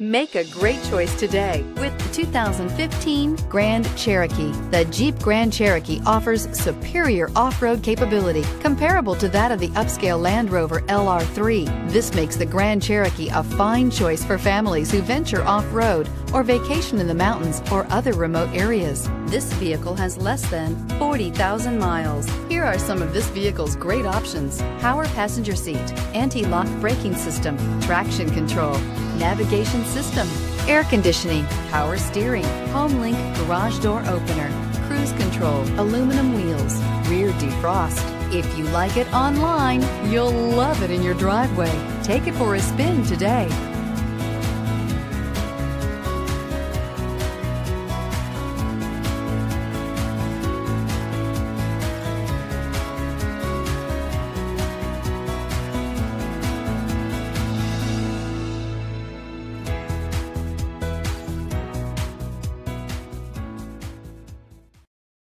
Make a great choice today with the 2015 Grand Cherokee. The Jeep Grand Cherokee offers superior off road capability comparable to that of the upscale Land Rover LR3. This makes the Grand Cherokee a fine choice for families who venture off road or vacation in the mountains or other remote areas. This vehicle has less than 40,000 miles. Here are some of this vehicle's great options power passenger seat, anti lock braking system, traction control navigation system, air conditioning, power steering, HomeLink garage door opener, cruise control, aluminum wheels, rear defrost. If you like it online, you'll love it in your driveway. Take it for a spin today.